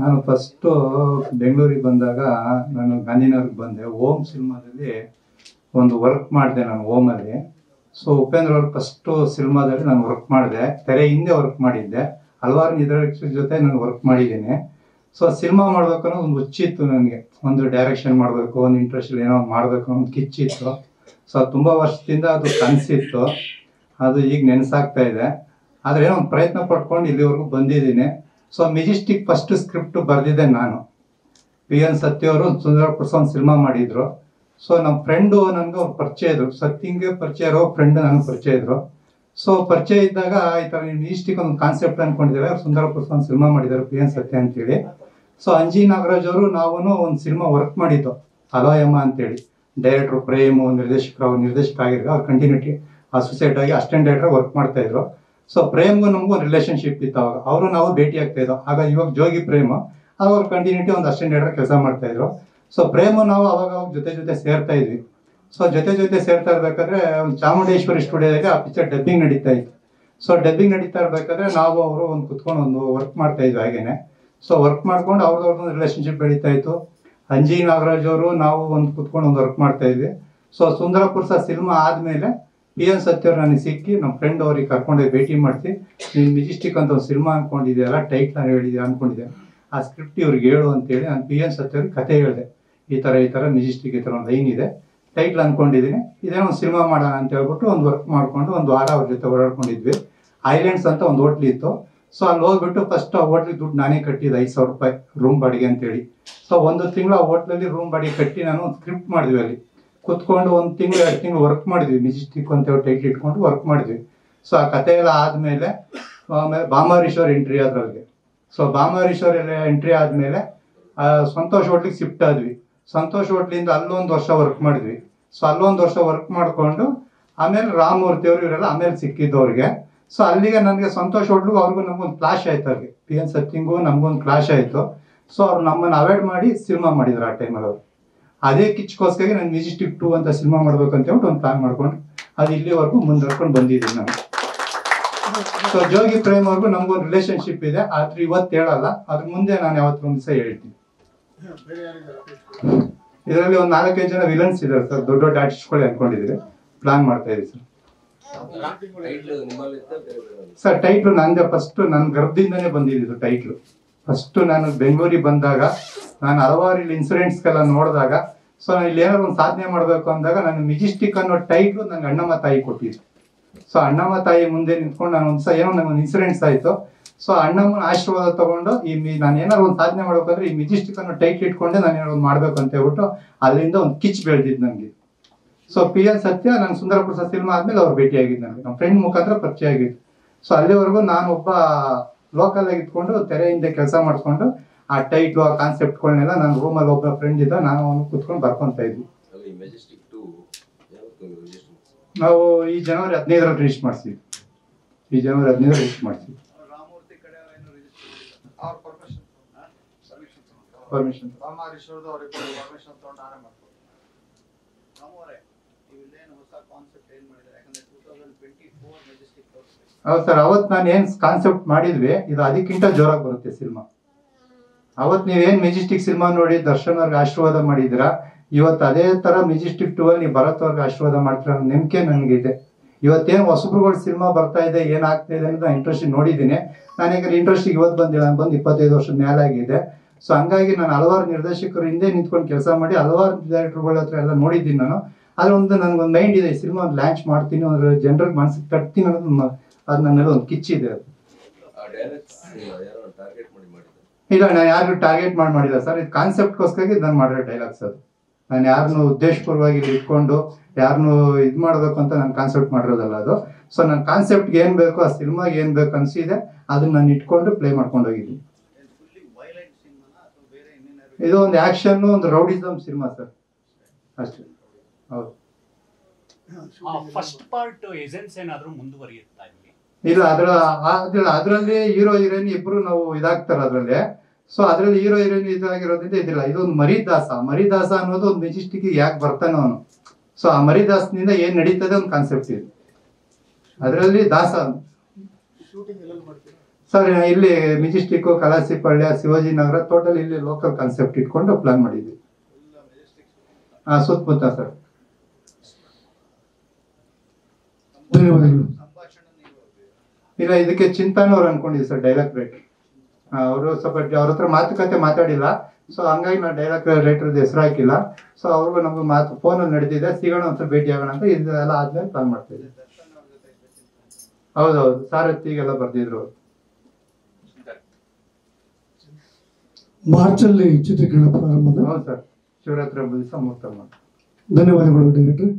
ನಾನು ಫಸ್ಟು ಬೆಂಗಳೂರಿಗೆ ಬಂದಾಗ ನಾನು ಗಾಂಧಿನಗರ್ಗೆ ಬಂದೆ. ಓಮ್ ಸಿನಿಮಾದಲ್ಲಿ ಒಂದು ವರ್ಕ್ ಮಾಡಿದೆ ನಾನು ಓಮಲ್ಲಿ. ಸೊ ಉಪೇಂದ್ರ ಅವ್ರ ಫಸ್ಟು ಸಿನಿಮಾದಲ್ಲಿ ನಾನು ವರ್ಕ್ ಮಾಡಿದೆ. ತೆರೆ ಹಿಂದೆ ವರ್ಕ್ ಮಾಡಿದ್ದೆ. ಹಲವಾರು ನಿರ್ದೇಶಕರ ಜೊತೆ ನಾನು ವರ್ಕ್ ಮಾಡಿದ್ದೀನಿ. ಸೊ ಸಿನಿಮಾ ಮಾಡ್ಬೇಕು ಅನ್ನೋ ಒಂದು ಹುಚ್ಚಿತ್ತು ನನಗೆ. ಒಂದು ಡೈರೆಕ್ಷನ್ ಮಾಡಬೇಕು, ಒಂದು ಇಂಟ್ರೆಸ್ಟ್ ಏನೋ ಮಾಡಬೇಕು ಅನ್ನೋ ಒಂದು ಕಿಚ್ಚಿತ್ತು ಸೊ ತುಂಬ ವರ್ಷದಿಂದ ಅದು ಕನಸಿತ್ತು. ಅದು ಈಗ ನೆನೆಸಾಗ್ತಾ ಇದೆ. ಆದರೆ ಏನೋ ಒಂದು ಪ್ರಯತ್ನ ಪಡ್ಕೊಂಡು ಇಲ್ಲಿವರೆಗೂ ಬಂದಿದ್ದೀನಿ. ಸೊ ಮೆಜೆಸ್ಟಿಕ್ ಫಸ್ಟ್ ಸ್ಕ್ರಿಪ್ಟ್ ಬರೆದಿದ್ದೆ ನಾನು. ಪಿ ಎನ್ ಸತ್ಯ ಅವರು ಸುಂದರ ಪ್ರಸಾದ್ ಸಿನಿಮಾ ಮಾಡಿದ್ರು. ಸೊ ನಮ್ಮ ಫ್ರೆಂಡು ನನಗೆ ಅವ್ರು ಪರಿಚಯ ಇದ್ರು. ಸತ್ಯಂಗೆ ಪರಿಚಯ ಇರೋ ಫ್ರೆಂಡ್ ನನಗೆ ಪರಿಚಯ ಇದ್ರು. ಸೊ ಪರಿಚಯ ಇದ್ದಾಗ ಈ ಥರ ಮೆಜೆಸ್ಟಿಕ್ ಒಂದು ಕಾನ್ಸೆಪ್ಟ್ ಅನ್ಕೊಂಡಿದ್ದೇವೆ ಸುಂದರ ಪ್ರಸಾದ್ ಸಿನಿಮಾ ಮಾಡಿದ್ದಾರೆ ಪಿ ಎನ್ ಸತ್ಯ ಅಂತೇಳಿ. ಸೊ ಅಂಜಿ ನಾಗರಾಜ್ ಅವರು ನಾವು ಒಂದು ಸಿನಿಮಾ ವರ್ಕ್ ಮಾಡಿದ್ದು. ಅಲೋಯಮ್ಮ ಅಂತೇಳಿ. ಡೈರೆಕ್ಟ್ರು ಪ್ರೇಮು, ನಿರ್ದೇಶಕರು ನಿರ್ದೇಶಕ ಆಗಿರೋ ಅವ್ರು ಕಂಟಿನ್ಯೂಟಿ ಅಸೋಸಿಯೇಟ್ ಆಗಿ ಅಸಿಸ್ಟೆಂಟ್ ಡೈರೆಕ್ಟರ್ ವರ್ಕ್ ಮಾಡ್ತಾ ಇದ್ರು. ಸೊ ಪ್ರೇಮ್ಗೂ ನಮಗೂ ಒಂದು ರಿಲೇಶನ್ಶಿಪ್ ಇತ್ತು ಅವಾಗ. ಅವರು ನಾವು ಭೇಟಿ ಆಗ್ತಾ ಇದ್ದೋ ಆಗ ಇವಾಗ ಜೋಗಿ ಪ್ರೇಮ. ಅವ್ರು ಕಂಟಿನ್ಯೂಟಿ ಒಂದು ಅಷ್ಟೆಂಡ್ ಕೆಲಸ ಮಾಡ್ತಾ ಇದ್ರು. ಸೊ ಪ್ರೇಮ ನಾವು ಅವಾಗ ಅವಾಗ ಜೊತೆ ಜೊತೆ ಸೇರ್ತಾ ಇದ್ವಿ. ಸೊ ಜೊತೆ ಜೊತೆ ಸೇರ್ತಾ ಇರ್ಬೇಕಾದ್ರೆ, ಒಂದು ಚಾಮುಂಡೇಶ್ವರಿ ಸ್ಟುಡಿಯೋದಾಗ ಆ ಪಿಕ್ಚರ್ ಡಬ್ಬಿಂಗ್ ನಡೀತಾ ಇತ್ತು. ಸೊ ಡಬ್ಬಿಂಗ್ ನಡೀತಾ ಇರ್ಬೇಕಾದ್ರೆ ನಾವು ಅವರು ಒಂದು ಕುತ್ಕೊಂಡು ಒಂದು ವರ್ಕ್ ಮಾಡ್ತಾ ಇದ್ವಿ ಹಾಗೇನೆ. ಸೊ ವರ್ಕ್ ಮಾಡ್ಕೊಂಡು ಅವ್ರದ್ದು ರಿಲೇಶನ್ಶಿಪ್ ಬೆಳೀತಾ ಇತ್ತು. ಅಂಜಿ ನಾಗರಾಜ್ ಅವರು ನಾವು ಒಂದು ಕುತ್ಕೊಂಡು ಒಂದು ವರ್ಕ್ ಮಾಡ್ತಾ ಇದ್ವಿ. ಸೊ ಸುಂದರಪುರ್ಸ ಸಿನಿಮಾ ಆದ್ಮೇಲೆ ಪಿ ಎನ್ ಸತ್ಯವ್ರು ನನಗೆ ಸಿಕ್ಕಿ ನಮ್ಮ ಫ್ರೆಂಡ್ ಅವ್ರಿಗೆ ಕರ್ಕೊಂಡೋಗಿ ಭೇಟಿ ಮಾಡಿಸಿ, ನೀನು ಮಿಜಿಸ್ಟಿಕ್ ಅಂತ ಒಂದು ಸಿನಿಮಾ ಟೈಟ್ ನಾನು ಹೇಳಿದ್ಯಾ ಅನ್ಕೊಂಡಿದ್ದೆ. ಆ ಸ್ಕ್ರಿಪ್ಟ್ ಇವ್ರಿಗೆ ಹೇಳು ಅಂತೇಳಿ ನಾನು ಪಿ ಎನ್ ಸತ್ಯವ್ರಿಗೆ ಕತೆ ಹೇಳಿದೆ. ಈ ಥರ ಈ ಥರ ಮಿಜಿಸ್ಟಿಕ್ ಈ ಥರ ಒಂದು ಲೈನ್ ಇದೆ. ಟೈಟ್ಲ್ ಅಂದ್ಕೊಂಡಿದ್ದೀನಿ ಇದೇನೋ ಒಂದು ಸಿನಿಮಾ ಮಾಡೋಣ ಅಂತ ಹೇಳ್ಬಿಟ್ಟು ಒಂದು ವರ್ಕ್ ಮಾಡಿಕೊಂಡು ಒಂದು ವಾರ ಅವ್ರ ಜೊತೆ ಓಡಾಡ್ಕೊಂಡಿದ್ವಿ. ಐಲ್ಯಾಂಡ್ಸ್ ಅಂತ ಒಂದು ಹೋಟ್ಲ್ ಇತ್ತು. ಸೊ ಅಲ್ಲಿ ಹೋಗ್ಬಿಟ್ಟು ಫಸ್ಟ್ ಆ ಹೋಟ್ಲಿಗೆ ದುಡ್ಡು ನಾನೇ ಕಟ್ಟಿದ್ದು ಐದು ಸಾವಿರ ರೂಪಾಯಿ ರೂಮ್ ಬಾಡಿಗೆ ಅಂತೇಳಿ. ಸೊ ಒಂದು ತಿಂಗಳು ಆ ಹೋಟ್ಲಲ್ಲಿ ರೂಮ್ ಬಾಡಿಗೆ ಕಟ್ಟಿ ನಾನು ಒಂದು ಸ್ಕ್ರಿಪ್ಟ್ ಮಾಡಿದ್ವಿ ಅಲ್ಲಿ. ಕುತ್ಕೊಂಡು ಒಂದು ತಿಂಗಳು, ಎರಡು ತಿಂಗಳು ವರ್ಕ್ ಮಾಡಿದ್ವಿ. ಮಿಜಿಸ್ಟಿಕ್ ಅಂತ ಹೇಳಿ ಟೈಟ್ಲ್ ಇಟ್ಕೊಂಡು ವರ್ಕ್ ಮಾಡಿದ್ವಿ. ಸೊ ಆ ಕತೆ ಎಲ್ಲ ಆದಮೇಲೆ, ಆಮೇಲೆ ಬಾಮಾರೀಶ್ವರ್ ಎಂಟ್ರಿ ಅದ್ರೊಳಗೆ. ಸೊ ಬಾಮಾರೀಶ್ವರ್ ಎಲ್ಲ ಎಂಟ್ರಿ ಆದಮೇಲೆ ಸಂತೋಷ್ ಹೋಟ್ಲಿಗೆ ಶಿಫ್ಟ್ ಆದ್ವಿ. ಸಂತೋಷ್ ಹೋಟ್ಲಿಂದ ಅಲ್ಲೊಂದು ವರ್ಷ ವರ್ಕ್ ಮಾಡಿದ್ವಿ. ಸೊ ಅಲ್ಲೊಂದು ವರ್ಷ ವರ್ಕ್ ಮಾಡಿಕೊಂಡು, ಆಮೇಲೆ ರಾಮಮೂರ್ತಿ ಅವರು ಇವರೆಲ್ಲ ಆಮೇಲೆ ಸಿಕ್ಕಿದ್ದವ್ರಿಗೆ ಸೊ ಅಲ್ಲಿಗೆ ನನಗೆ ಸಂತೋಷ್ ಹೋಟ್ಲಿಗೂ ಅವ್ರಿಗೂ ನಮಗೊಂದು ಕ್ಲಾಶ್ ಆಯ್ತು ಅವ್ರಿಗೆ ಪಿ ಎನ್ ಸತ್ಯಂಗೂ ನಮ್ಗೊಂದು ಕ್ಲಾಶ್ ಆಯಿತು. ಸೊ ಅವ್ರು ನಮ್ಮನ್ನು ಅವಾಯ್ಡ್ ಮಾಡಿ ಸಿನಿಮಾ ಮಾಡಿದ್ರು ಆ ಟೈಮಲ್ಲಿ ಅವರು. ಅದೇ ಕಿಚ್ಕೋಸ್ಕರ ನಾನು ಮ್ಯೂಸಿಸ್ಟಿಕ್ ಟು ಅಂತ ಸಿನಿಮಾ ಮಾಡ್ಬೇಕು ಅಂತ ಹೇಳ್ಬಿಟ್ಟು ಒಂದು ಪ್ಲಾನ್ ಮಾಡ್ಕೊಂಡು. ಅದು ಇಲ್ಲಿವರೆಗೂ ಮುಂದುವರ್ಕೊಂಡು ಬಂದಿದ್ದೀನಿ ನಾನು ಸೊ ಜೋಗಿ ಪ್ರೇಮ್ ಅವ್ರಿಗೂ ನಮಗೊಂದು ರಿಲೇಶನ್ಶಿಪ್ ಇದೆ. ಆದ್ರೆ ಇವತ್ತು ಹೇಳಲ್ಲ. ಅದ್ರ ಮುಂದೆ ನಾನು ಯಾವತ್ತೊಂದು ದಿವಸ ಹೇಳ್ತೀನಿ. ಇದರಲ್ಲಿ ಒಂದು ನಾಲ್ಕೈದು ಜನ ವಿಲನ್ಸ್ ಇದ್ದಾರೆ ಸರ್. ದೊಡ್ಡ ದೊಡ್ಡ ಆರ್ಟಿಸ್ಟ್ಗಳು ಅನ್ಕೊಂಡಿದ್ರೆ ಪ್ಲಾನ್ ಮಾಡ್ತಾ ಇದ್ದೀವಿ ಸರ್. ಸರ್ ಟೈಟ್ಲು ನಂದೇ ಫಸ್ಟ್ ನನ್ನ ಗರ್ಭದಿಂದನೇ ಬಂದಿದ್ದು ಟೈಟ್ಲು ಫಸ್ಟ್ ನಾನು ಬೆಂಗಳೂರಿಗೆ ಬಂದಾಗ, ನಾನು ಹಲವಾರು ಇಲ್ಲಿ ಇನ್ಸಿಡೆಂಟ್ಸ್ಗೆಲ್ಲ ನೋಡಿದಾಗ ಸೊ ನಾನು ಇಲ್ಲಿ ಏನಾದ್ರು ಒಂದು ಸಾಧನೆ ಮಾಡಬೇಕು ಅಂದಾಗ ನಾನು ಮಿಜಿಸ್ಟಿಕ್ ಅನ್ನೋ ಟೈಟ್ಲು ನಂಗೆ ಅಣ್ಣಮ್ಮ ತಾಯಿ ಕೊಟ್ಟಿದ್ರು. ಸೊ ಅಣ್ಣಮ್ಮ ತಾಯಿ ಮುಂದೆ ನಿಂತ್ಕೊಂಡು ನಾನು ಒಂದ್ಸ ಏನೋ ನಂಗೆ ಒಂದು ಇನ್ಸಿಡೆಂಟ್ಸ್ ಆಯಿತು. ಸೊ ಅಣ್ಣಮ್ಮನ ಆಶೀರ್ವಾದ ತಗೊಂಡು ಈ ನಾನು ಏನಾದ್ರು ಒಂದು ಸಾಧನೆ ಮಾಡ್ಬೇಕಂದ್ರೆ ಈ ಮಿಜಿಸ್ಟಿಕ್ ಅನ್ನೋ ಟೈಟ್ ಇಟ್ಕೊಂಡೆ ನಾನು ಏನಾದ್ರು ಮಾಡಬೇಕು ಅಂತ ಹೇಳ್ಬಿಟ್ಟು ಅಲ್ಲಿಂದ ಒಂದು ಕಿಚ್ ಬೆಳೆದಿದ್ದು ನನಗೆ ಸೊ ಪಿ ಎಲ್ ಸತ್ಯ, ನಾನು ಸುಂದರಪುರ ಸಿನಿಮಾ ಆದ್ಮೇಲೆ ಅವ್ರು ಭೇಟಿ ಆಗಿದ್ದು ನನಗೆ. ನಮ್ಮ ಫ್ರೆಂಡ್ ಮುಖಾಂತರ ಪರಿಚಯ ಆಗಿದ್ದು. ಸೊ ಅಲ್ಲಿವರೆಗೂ ನಾನು ಒಬ್ಬ ಲೋಕಲ್ ಆಗಿ ಇಟ್ಕೊಂಡು ತೆರೆಯಿಂದ ಹಿಂದೆ ಕೆಲಸ ಮಾಡಿಕೊಂಡು ಆ ಟೈಟ್ಲು ಆ ಕಾನ್ಸೆಪ್ಟ್ಗಳನ್ನೆಲ್ಲ ನನ್ನ ರೂಮಲ್ಲಿ ಒಬ್ಬ ಫ್ರೆಂಡ್ ಇದ್ದ ನಾನು ಅವನು ಕುತ್ಕೊಂಡು ಬರ್ಕೊಂತ ಇದ್ವಿ. ನಾವು ಈ ಜನವರಿ ಹದಿನೈದರಲ್ಲಿ ರಿಜಿಸ್ಟರ್ ಮಾಡಿಸಿದ್ವಿ. ಈ ಜನವರಿ ಹದಿನೈದರಲ್ಲಿ ರಿಜಿಸ್ಟರ್ ಮಾಡಿಸಿದ್ವಿ. ಪರ್ಮಿಷನ್ ಪರ್ಮಿಷನ್ ಸರ್ ಅವತ್ತು ನಾನು ಏನು ಕಾನ್ಸೆಪ್ಟ್ ಮಾಡಿದ್ವಿ, ಇದು ಅದಕ್ಕಿಂತ ಜೋರಾಗಿ ಬರುತ್ತೆ ಸಿನಿಮಾ. ಅವತ್ತು ನೀವೇನು ಮೆಜೆಸ್ಟಿಕ್ ಸಿನಿಮಾ ನೋಡಿ ದರ್ಶನ್ ಅವ್ರಿಗೆ ಆಶೀರ್ವಾದ ಮಾಡಿದ್ದೀರಾ ಇವತ್ತು ಅದೇ ತರ ಮೆಜೆಸ್ಟಿಕ್ ಟೂ ಅಲ್ಲಿ ಭರತ್ ಅವ್ರಿಗೆ ಆಶೀರ್ವಾದ ಮಾಡ್ತೀರ ನಂಬಿಕೆ ನನಗಿದೆ. ಇವತ್ತೇನು ಹೊಸಬ್ರುಗಳ ಸಿನಿಮಾ ಬರ್ತಾ ಇದೆ ಏನಾಗ್ತಾ ಇದೆ ಅಂತ ಇಂಟ್ರೆಸ್ಟ್ ನೋಡಿದ್ದೀನಿ. ನಾನು ಈಗ ಇಂಟ್ರೆಸ್ಟ್ ಇವತ್ತು ಬಂದಿಲ್ಲ ನಾನು ಬಂದು ಇಪ್ಪತ್ತೈದು ವರ್ಷದ ಮೇಲೆ ಆಗಿದೆ. ಸೊ ಹಂಗಾಗಿ ನಾನು ಹಲವಾರು ನಿರ್ದೇಶಕರ ಹಿಂದೆ ನಿಂತ್ಕೊಂಡು ಕೆಲಸ ಮಾಡಿ ಹಲವಾರು ಡೈರೆಕ್ಟರ್ಗಳ ಹತ್ರ ಎಲ್ಲ ನೋಡಿದ್ದೀನಿ ನಾನು. ಅದ್ರ ಒಂದು ನನಗೊಂದು ಮೈಂಡ್ ಇದೆ ಸಿನಿಮಾ ಲಾಂಚ್ ಮಾಡ್ತೀನಿ ಅಂದ್ರೆ ಜನರಿಗೆ ಮನಸ್ಸಿಗೆ ತಟ್ತೀನಿ ಅನ್ನೋದು ಅದು ನನ್ನಲ್ಲಿ ಒಂದು ಕಿಚ್ಚಿದೆ ಅದು. ಇಲ್ಲ ನಾನು ಯಾರು ಟಾರ್ಗೆಟ್ ಮಾಡಿ ಮಾಡಿಲ್ಲ ಸರ್. ಇದು ಕಾನ್ಸೆಪ್ಟ್ಗೋಸ್ಕರ ನಾನು ಮಾಡಿರೋ ಡೈಲಾಗ್ಸ್ ಅದು. ನಾನು ಯಾರನ್ನು ಉದ್ದೇಶಪೂರ್ವವಾಗಿ ಇಟ್ಕೊಂಡು ಯಾರನ್ನು ಇದು ಮಾಡಬೇಕು ಅಂತ ನಾನು ಕಾನ್ಸೆಪ್ಟ್ ಮಾಡಿರೋದಲ್ಲ ಅದು. ಸೊ ನನ್ನ ಕಾನ್ಸೆಪ್ಟ್ಗೆ ಏನು ಬೇಕು ಆ ಸಿನಿಮಾಗೆ ಏನು ಬೇಕು ಅನಿಸಿದೆ ಅದನ್ನ ನಾನು ಇಟ್ಕೊಂಡು ಪ್ಲೇ ಮಾಡ್ಕೊಂಡು ಹೋಗಿದ್ದೀನಿ. ಇದು ಒಂದು ಆ್ಯಕ್ಷನ್ ಒಂದು ರೌಡಿಸಮ್ ಸಿನಿಮಾ ಸರ್. ಅಷ್ಟೇ. ಹೌದು. ಫಸ್ಟ್ ಪಾರ್ಟ್ ಎಸೆನ್ಸ್ ಏನಾದರೂ ಮುಂದುವರಿಯುತ್ತಾ ಇಲ್ಲಿ ಅದ್ರ ಅದ್ರ ಅದರಲ್ಲಿ ಹೀರೋ ಹೀರೋಯಿನ್ ಇಬ್ರು ನಾವು ಇದಾಗ್ತಾರ ಅದ್ರಲ್ಲಿ. ಸೊ ಅದ್ರಲ್ಲಿ ಹೀರೋ ಹೀರೋಯಿನ್ ಇದಾಗಿರೋದ್ರಿಂದ ಇದಿಲ್ಲ. ಇದೊಂದು ಮರಿದಾಸ. ಮರಿದಾಸ ಅನ್ನೋದು ಒಂದು ಮೆಜೆಸ್ಟಿಕ್ ಯಾಕೆ ಬರ್ತಾನೋ ಅವನು. ಸೊ ಆ ಮರಿದಾಸನಿಂದ ಏನ್ ನಡೀತದೆ ಒಂದು ಕಾನ್ಸೆಪ್ಟ್ ಇದೆ. ಅದರಲ್ಲಿ ದಾಸ. ಸರ್ ಇಲ್ಲಿ ಮೆಜೆಸ್ಟಿಕ್ ಕಲಾಸಿಪಳ್ಯ ಶಿವಾಜಿ ನಗರ ಟೋಟಲ್ ಇಲ್ಲಿ ಲೋಕಲ್ ಕಾನ್ಸೆಪ್ಟ್ ಇಟ್ಕೊಂಡು ಪ್ಲಾನ್ ಮಾಡಿದ್ವಿ. ಹಾ ಸುತ್ತಮುತ್ತ ಸರ್. ಧನ್ಯವಾದಗಳು. ಇಲ್ಲ ಇದಕ್ಕೆ ಚಿಂತಾನು ಅವ್ರು ಅನ್ಕೊಂಡಿದ್ವಿ ಸರ್ ಡೈಲಾಗ್ ರೈಟರ್ ಅವರು ಸ್ವಲ್ಪ ಅವ್ರ ಹತ್ರ ಮಾತುಕತೆ ಮಾತಾಡಿಲ್ಲ. ಸೊ ಹಂಗಾಗಿ ನಾವು ಡೈಲಾಗ್ ರೈಟರ್ದು ಹೆಸರು ಹಾಕಿಲ್ಲ. ಸೊ ಅವ್ರಿಗೂ ನಮ್ಗೆ ಮಾತು ಫೋನಲ್ಲಿ ನಡೆದಿದೆ. ಸಿಗೋಣ ಅಂತ ಭೇಟಿ ಆಗೋಣ ಅಂತ ಇದೆಲ್ಲ ಆದ್ಮೇಲೆ ಪ್ಲಾನ್ ಮಾಡ್ತಾ ಇದ್ದ. ಹೌದೌದು ಸಾರಥಿಗೆಲ್ಲ ಬರ್ದಿದ್ರು. ಮಾರ್ಚ್ ಅಲ್ಲಿ ಚಿತ್ರೀಕರಣ ಪ್ರಾರಂಭ ಹೌದು ಸರ್. ಶಿವರಾತ್ರಿ ಹಬ್ಬದ ದಿವಸ ಮುಹೂರ್ತ ಧನ್ಯವಾದಗಳು ಡೈರೆಕ್ಟರ್.